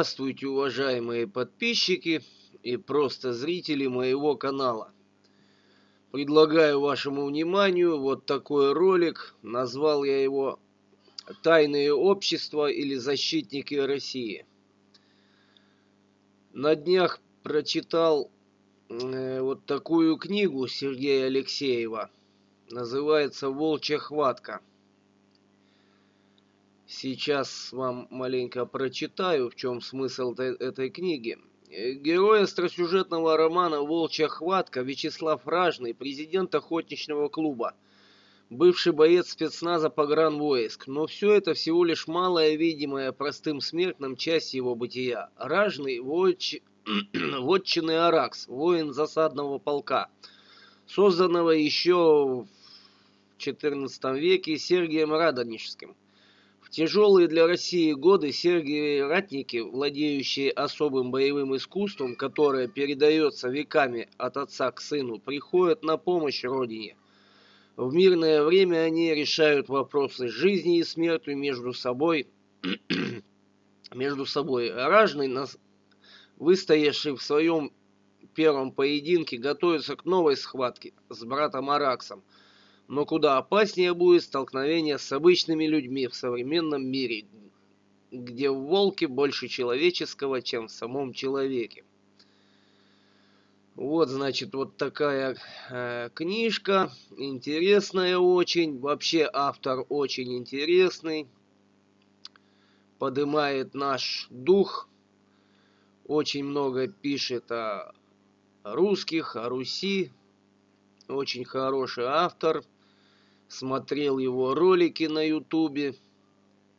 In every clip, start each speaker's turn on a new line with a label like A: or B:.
A: Здравствуйте, уважаемые подписчики и просто зрители моего канала. Предлагаю вашему вниманию вот такой ролик. Назвал я его «Тайные общества или защитники России». На днях прочитал э, вот такую книгу Сергея Алексеева. Называется «Волчья хватка». Сейчас вам маленько прочитаю, в чем смысл этой книги. Герой остросюжетного романа «Волчья хватка» Вячеслав Ражный, президент охотничного клуба, бывший боец спецназа погранвойск. Но все это всего лишь малая, видимая простым смертным часть его бытия. Ражный – вотч... вотчинный Аракс, воин засадного полка, созданного еще в XIV веке Сергием Радонежским – тяжелые для России годы Сергии Ратники, владеющие особым боевым искусством, которое передается веками от отца к сыну, приходят на помощь Родине. В мирное время они решают вопросы жизни и смерти между собой, между собой. Ражный, выстоявший в своем первом поединке, готовится к новой схватке с братом Араксом – но куда опаснее будет столкновение с обычными людьми в современном мире, где в волке больше человеческого, чем в самом человеке. Вот, значит, вот такая э, книжка, интересная очень, вообще автор очень интересный, поднимает наш дух, очень много пишет о русских, о Руси, очень хороший автор – смотрел его ролики на ютубе.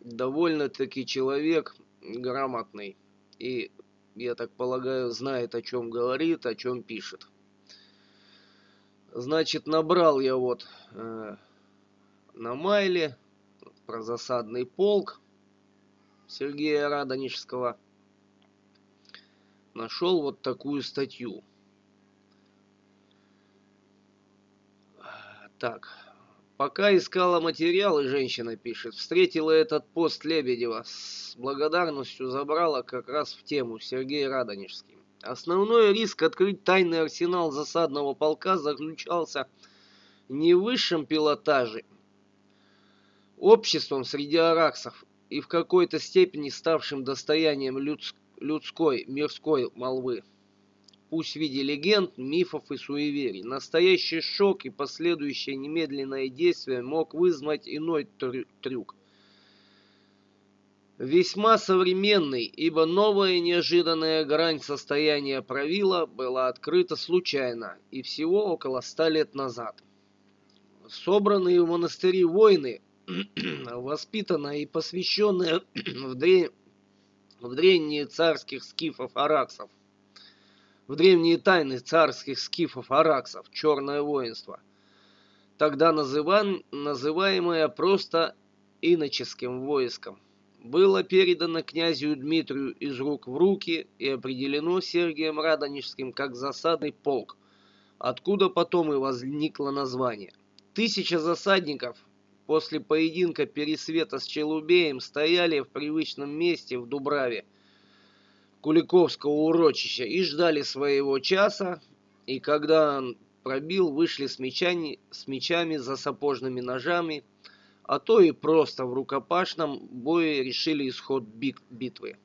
A: Довольно-таки человек грамотный. И, я так полагаю, знает, о чем говорит, о чем пишет. Значит, набрал я вот э, на майле про засадный полк Сергея Радонежского. Нашел вот такую статью. Так, Пока искала материалы, женщина пишет, встретила этот пост Лебедева. С благодарностью забрала как раз в тему Сергей Радонежский. Основной риск открыть тайный арсенал засадного полка заключался не в высшем пилотаже, обществом среди араксов и в какой-то степени ставшим достоянием людской, мирской молвы пусть в виде легенд, мифов и суеверий. Настоящий шок и последующее немедленное действие мог вызвать иной трюк. Весьма современный, ибо новая неожиданная грань состояния правила была открыта случайно и всего около ста лет назад. Собранные в монастыре воины, воспитанные и посвященные в, в древние царских скифов-араксов, в древние тайны царских скифов-араксов, черное воинство, тогда называн, называемое просто иноческим войском, было передано князю Дмитрию из рук в руки и определено Сергием Радонежским как засадный полк, откуда потом и возникло название. Тысяча засадников после поединка Пересвета с Челубеем стояли в привычном месте в Дубраве, Куликовского урочища и ждали своего часа, и когда он пробил, вышли с мечами, с мечами за сапожными ножами, а то и просто в рукопашном бое решили исход битвы.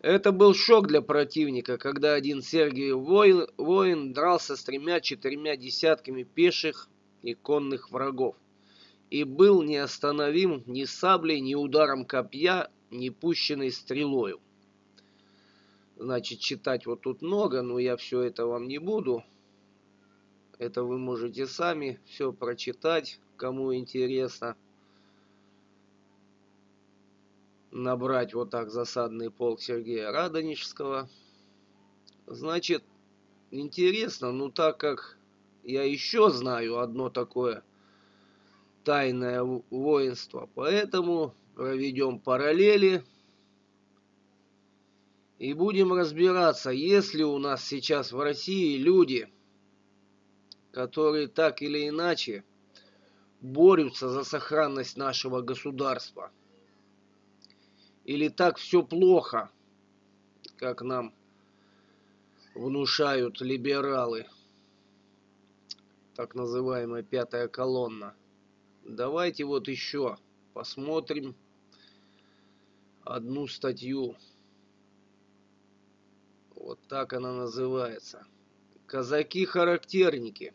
A: Это был шок для противника, когда один Сергий воин, воин дрался с тремя-четырьмя десятками пеших и конных врагов и был неостановим ни саблей, ни ударом копья, не пущенный стрелою. Значит, читать вот тут много, но я все это вам не буду. Это вы можете сами все прочитать, кому интересно. Набрать вот так засадный полк Сергея Радонежского. Значит, интересно, ну так как я еще знаю одно такое тайное воинство, поэтому проведем параллели и будем разбираться, есть ли у нас сейчас в России люди, которые так или иначе борются за сохранность нашего государства. Или так все плохо, как нам внушают либералы, так называемая пятая колонна. Давайте вот еще посмотрим одну статью. Вот так она называется. Казаки-характерники.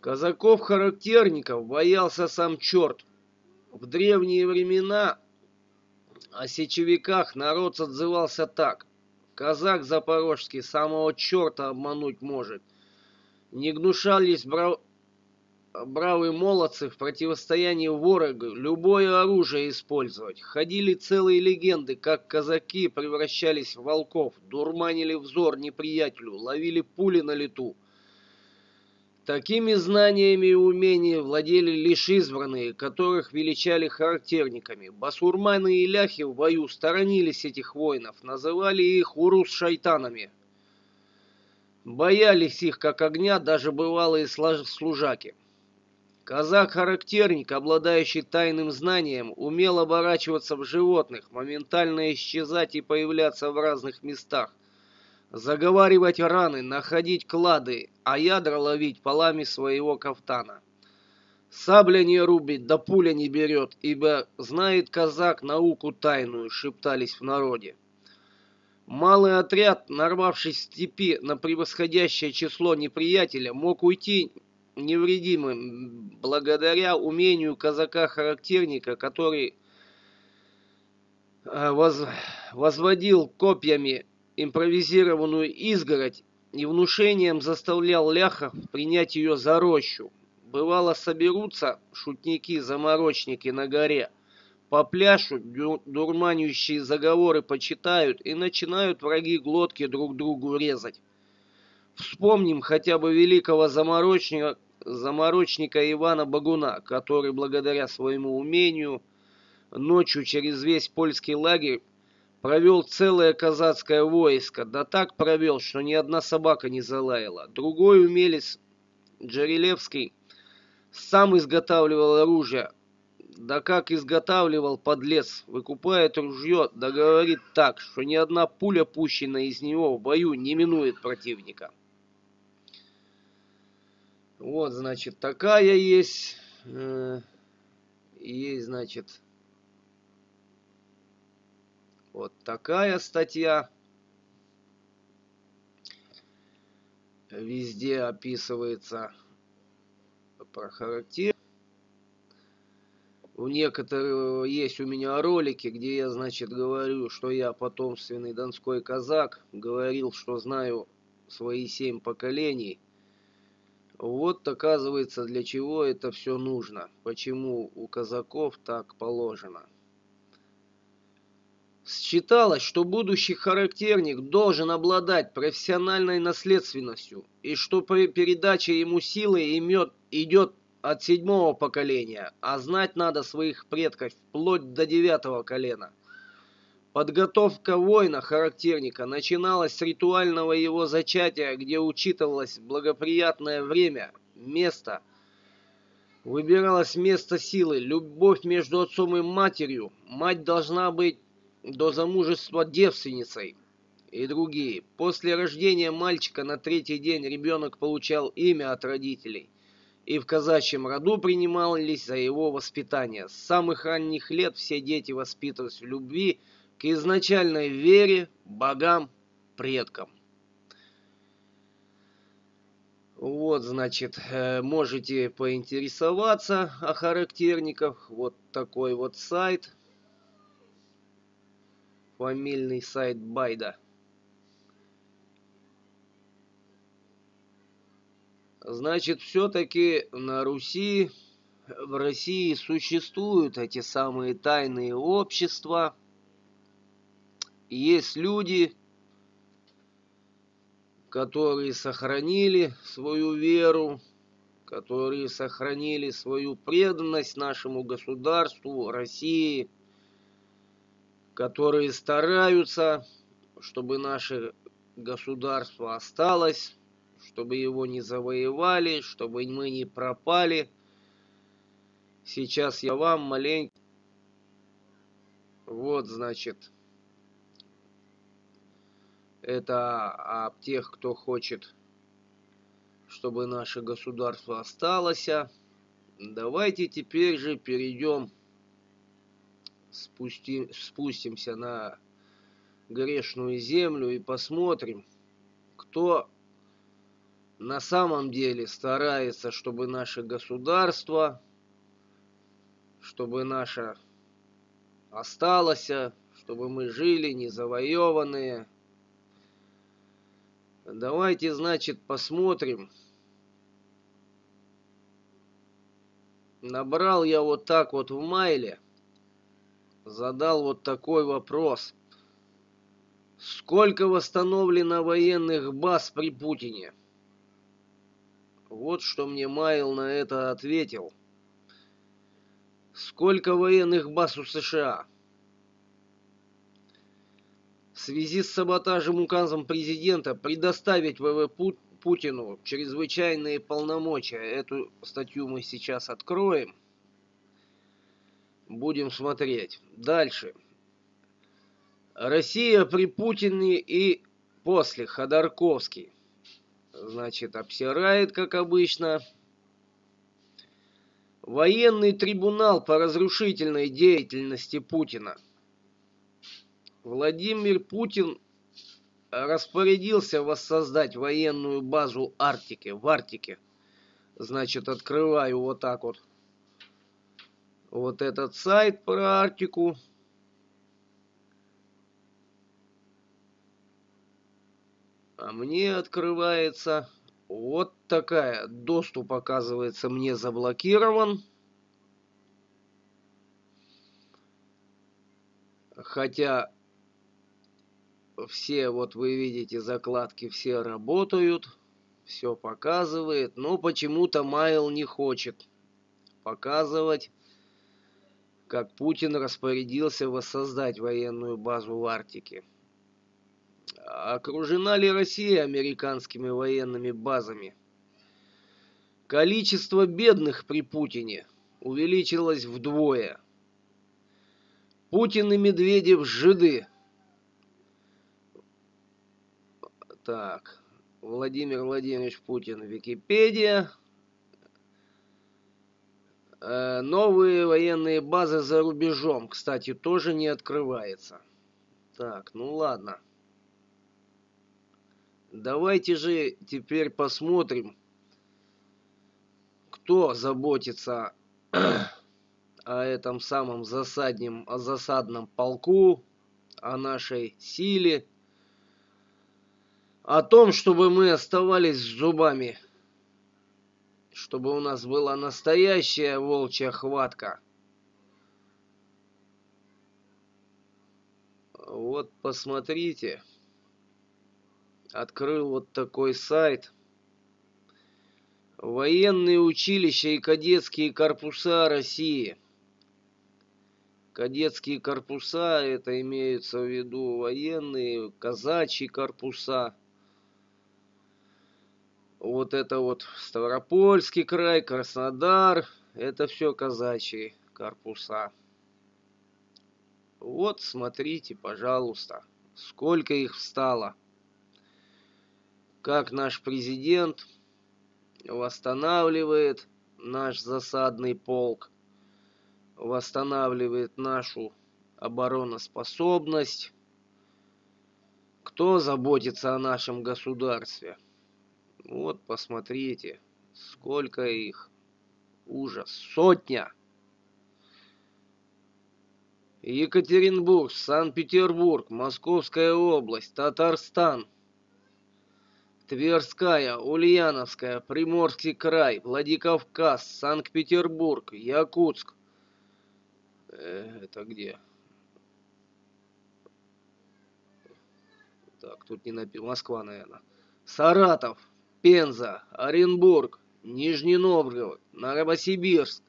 A: Казаков-характерников боялся сам черт. В древние времена о сечевиках народ отзывался так. Казак запорожский самого черта обмануть может. Не гнушались брав... бравые молодцы в противостоянии ворогу любое оружие использовать. Ходили целые легенды, как казаки превращались в волков, дурманили взор неприятелю, ловили пули на лету. Такими знаниями и умениями владели лишь избранные, которых величали характерниками. Басурманы и ляхи в бою сторонились этих воинов, называли их урус-шайтанами. Боялись их, как огня, даже бывалые служаки. Казак-характерник, обладающий тайным знанием, умел оборачиваться в животных, моментально исчезать и появляться в разных местах заговаривать раны, находить клады, а ядра ловить полами своего кафтана. Сабля не рубит, да пуля не берет, ибо знает казак науку тайную, шептались в народе. Малый отряд, нарвавшись в степи на превосходящее число неприятеля, мог уйти невредимым благодаря умению казака-характерника, который э, воз... возводил копьями импровизированную изгородь и внушением заставлял ляхов принять ее за рощу. Бывало, соберутся шутники-заморочники на горе, попляшут, дурманящие заговоры почитают и начинают враги глотки друг другу резать. Вспомним хотя бы великого заморочника, заморочника Ивана Багуна, который благодаря своему умению ночью через весь польский лагерь Провел целое казацкое войско, да так провел, что ни одна собака не залаяла. Другой умелец, Джерелевский, сам изготавливал оружие. Да как изготавливал подлец, выкупает ружье, да говорит так, что ни одна пуля, пущенная из него в бою, не минует противника. Вот, значит, такая есть, э, есть, значит, вот такая статья. Везде описывается про характер. У некоторых есть у меня ролики, где я, значит, говорю, что я потомственный донской казак. Говорил, что знаю свои семь поколений. Вот, оказывается, для чего это все нужно. Почему у казаков так положено. Считалось, что будущий характерник должен обладать профессиональной наследственностью и что передача ему силы имет, идет от седьмого поколения, а знать надо своих предков вплоть до девятого колена. Подготовка воина-характерника начиналась с ритуального его зачатия, где учитывалось благоприятное время, место, выбиралось место силы, любовь между отцом и матерью. Мать должна быть до замужества девственницей и другие. После рождения мальчика на третий день ребенок получал имя от родителей и в казачьем роду принимались за его воспитание. С самых ранних лет все дети воспитывались в любви к изначальной вере, богам, предкам. Вот, значит, э, можете поинтересоваться о характерниках. Вот такой вот сайт фамильный сайт Байда. Значит, все-таки на Руси, в России существуют эти самые тайные общества. Есть люди, которые сохранили свою веру, которые сохранили свою преданность нашему государству, России – которые стараются, чтобы наше государство осталось, чтобы его не завоевали, чтобы мы не пропали. Сейчас я вам маленько Вот, значит, это об тех, кто хочет, чтобы наше государство осталось. Давайте теперь же перейдем, спусти, спустимся на грешную землю и посмотрим, кто на самом деле старается, чтобы наше государство, чтобы наше осталось, чтобы мы жили не завоеванные. Давайте, значит, посмотрим. Набрал я вот так вот в майле, задал вот такой вопрос. Сколько восстановлено военных баз при Путине? Вот что мне Майл на это ответил. Сколько военных баз у США? В связи с саботажем указом президента предоставить ВВ Путину чрезвычайные полномочия. Эту статью мы сейчас откроем. Будем смотреть. Дальше. Россия при Путине и после Ходорковский. Значит, обсирает, как обычно. Военный трибунал по разрушительной деятельности Путина. Владимир Путин распорядился воссоздать военную базу Арктики, в Арктике. Значит, открываю вот так вот вот этот сайт про Арктику. А мне открывается вот такая. Доступ, оказывается, мне заблокирован. Хотя все, вот вы видите, закладки все работают. Все показывает. Но почему-то Майл не хочет показывать, как Путин распорядился воссоздать военную базу в Арктике. Окружена ли Россия американскими военными базами? Количество бедных при Путине увеличилось вдвое. Путин и Медведев жиды. Так, Владимир Владимирович Путин, Википедия. Э, новые военные базы за рубежом, кстати, тоже не открывается. Так, ну ладно. Давайте же теперь посмотрим, кто заботится о этом самом засаднем, о засадном полку, о нашей силе, о том, чтобы мы оставались с зубами, чтобы у нас была настоящая волчья хватка. Вот посмотрите открыл вот такой сайт. Военные училища и кадетские корпуса России. Кадетские корпуса, это имеются в виду военные, казачьи корпуса. Вот это вот Ставропольский край, Краснодар, это все казачьи корпуса. Вот смотрите, пожалуйста, сколько их встало как наш президент восстанавливает наш засадный полк, восстанавливает нашу обороноспособность, кто заботится о нашем государстве. Вот посмотрите, сколько их. Ужас. Сотня. Екатеринбург, Санкт-Петербург, Московская область, Татарстан – Тверская, Ульяновская, Приморский край, Владикавказ, Санкт-Петербург, Якутск. Э, это где? Так, тут не написано. Москва, наверное. Саратов, Пенза, Оренбург, Нижний Новгород, Новосибирск,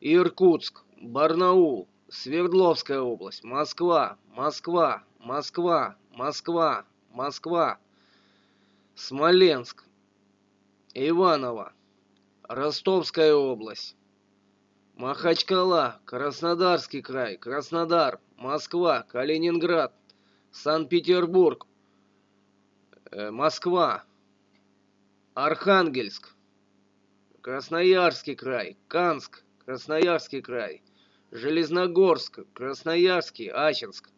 A: Иркутск, Барнаул, Свердловская область, Москва, Москва, Москва, Москва, Москва. Смоленск, Иваново, Ростовская область, Махачкала, Краснодарский край, Краснодар, Москва, Калининград, Санкт-Петербург, э, Москва, Архангельск, Красноярский край, Канск, Красноярский край, Железногорск, Красноярский, Ачинск,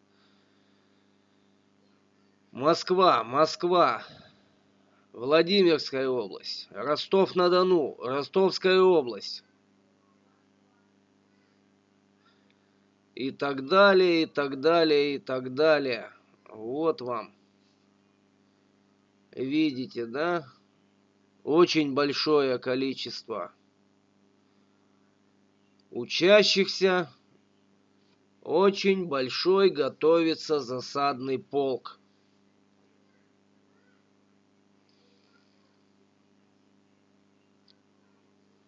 A: Москва, Москва, Владимирская область, Ростов-на-Дону, Ростовская область. И так далее, и так далее, и так далее. Вот вам. Видите, да? Очень большое количество учащихся. Очень большой готовится засадный полк.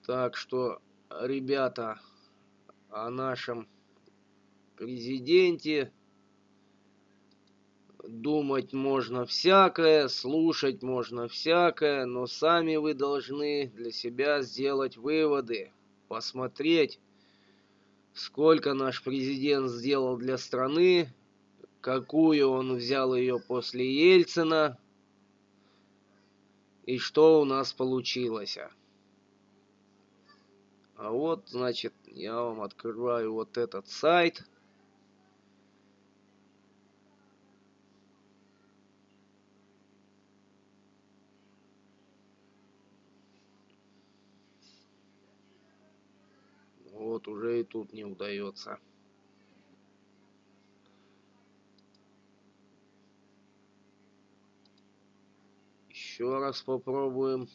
A: Так что, ребята, о нашем президенте думать можно всякое, слушать можно всякое, но сами вы должны для себя сделать выводы, посмотреть, сколько наш президент сделал для страны, какую он взял ее после Ельцина и что у нас получилось. А вот, значит, я вам открываю вот этот сайт. Вот уже тут не удается. Еще раз попробуем.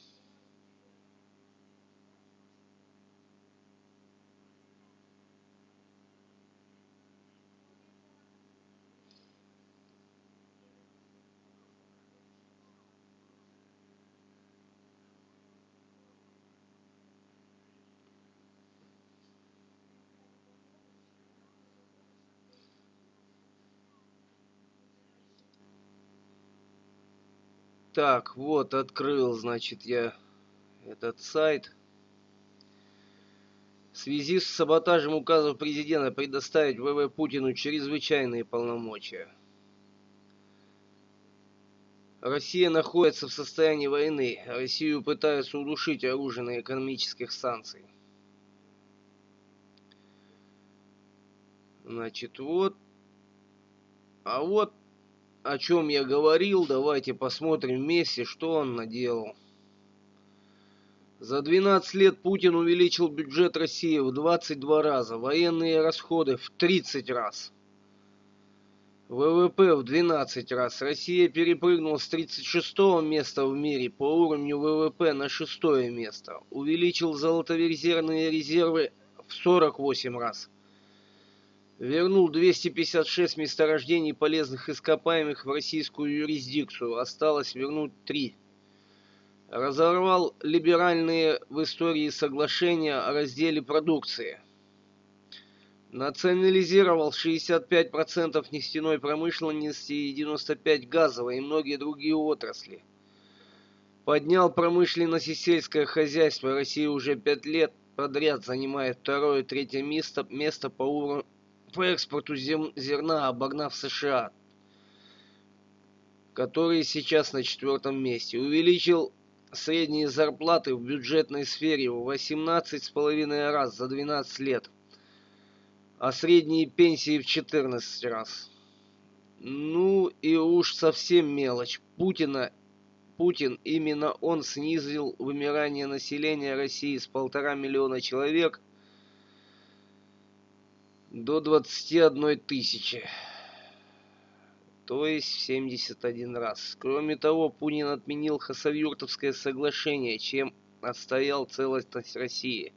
A: Так, вот, открыл, значит, я этот сайт. В связи с саботажем указов президента предоставить ВВ Путину чрезвычайные полномочия. Россия находится в состоянии войны. Россию пытаются удушить оружием экономических санкций. Значит, вот. А вот о чем я говорил, давайте посмотрим вместе, что он наделал. За 12 лет Путин увеличил бюджет России в 22 раза, военные расходы в 30 раз. ВВП в 12 раз. Россия перепрыгнула с 36 места в мире по уровню ВВП на 6 место. Увеличил золотоврезервные резервы в 48 раз вернул 256 месторождений полезных ископаемых в российскую юрисдикцию, осталось вернуть три. Разорвал либеральные в истории соглашения о разделе продукции. Национализировал 65% нефтяной промышленности и 95% газовой и многие другие отрасли. Поднял промышленность и сельское хозяйство. Россия уже пять лет подряд занимает второе и третье место, место по уровню по экспорту зерна, обогнав США, которые сейчас на четвертом месте. Увеличил средние зарплаты в бюджетной сфере в 18,5 раз за 12 лет, а средние пенсии в 14 раз. Ну и уж совсем мелочь. Путина, Путин, именно он снизил вымирание населения России с полтора миллиона человек – до 21 тысячи. То есть в 71 раз. Кроме того, Пунин отменил Хасавюртовское соглашение, чем отстоял целостность России.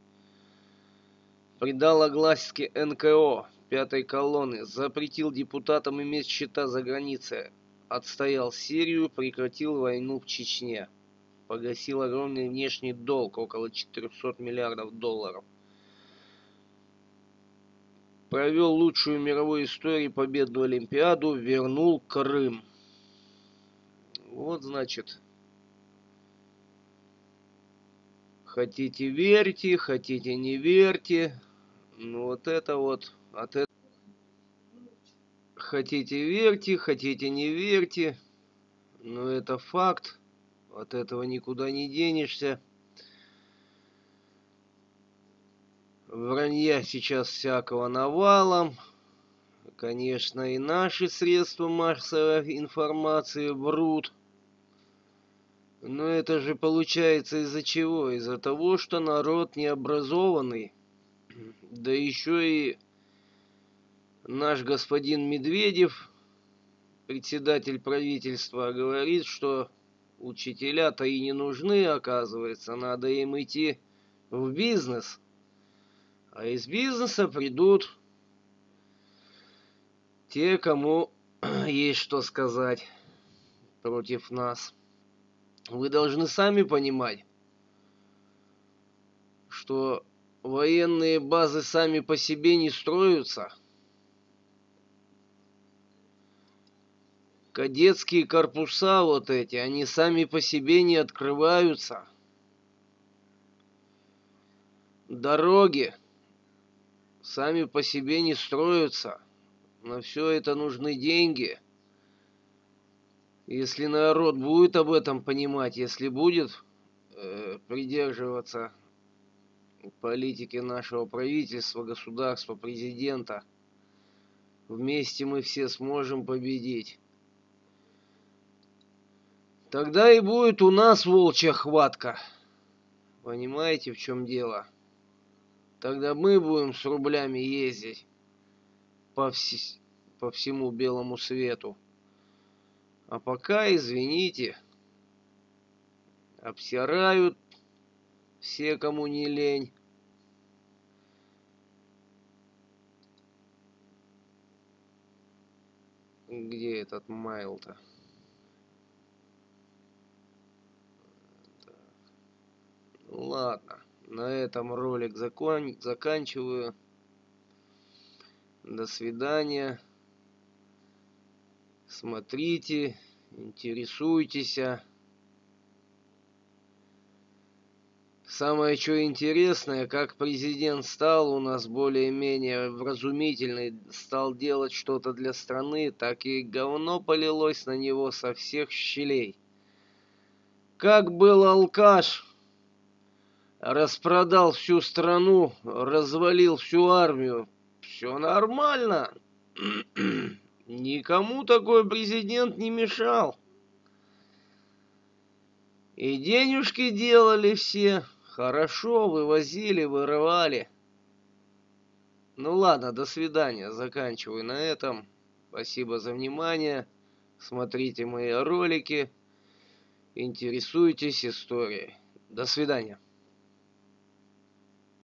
A: Придал огласке НКО пятой колонны, запретил депутатам иметь счета за границей, отстоял Сирию, прекратил войну в Чечне, погасил огромный внешний долг, около 400 миллиардов долларов провел лучшую в мировой истории победную Олимпиаду, вернул Крым. Вот, значит, хотите верьте, хотите не верьте, Ну вот это вот, от этого... Хотите верьте, хотите не верьте, но это факт, от этого никуда не денешься. Вранья сейчас всякого навалом. Конечно, и наши средства массовой информации врут. Но это же получается из-за чего? Из-за того, что народ необразованный. Да еще и наш господин Медведев, председатель правительства, говорит, что учителя-то и не нужны, оказывается. Надо им идти в бизнес. А из бизнеса придут те, кому есть что сказать против нас. Вы должны сами понимать, что военные базы сами по себе не строятся. Кадетские корпуса вот эти, они сами по себе не открываются. Дороги сами по себе не строятся. На все это нужны деньги. Если народ будет об этом понимать, если будет э, придерживаться политики нашего правительства, государства, президента, вместе мы все сможем победить. Тогда и будет у нас волчья хватка. Понимаете, в чем дело? Тогда мы будем с рублями ездить по, вс по всему белому свету. А пока, извините, обсирают все, кому не лень. Где этот майл-то? Ну ладно на этом ролик закон... заканчиваю. До свидания. Смотрите, интересуйтесь. Самое что интересное, как президент стал у нас более-менее вразумительный, стал делать что-то для страны, так и говно полилось на него со всех щелей. Как был алкаш, распродал всю страну, развалил всю армию. Все нормально. Никому такой президент не мешал. И денежки делали все. Хорошо, вывозили, вырывали. Ну ладно, до свидания. Заканчиваю на этом. Спасибо за внимание. Смотрите мои ролики. Интересуйтесь историей. До свидания.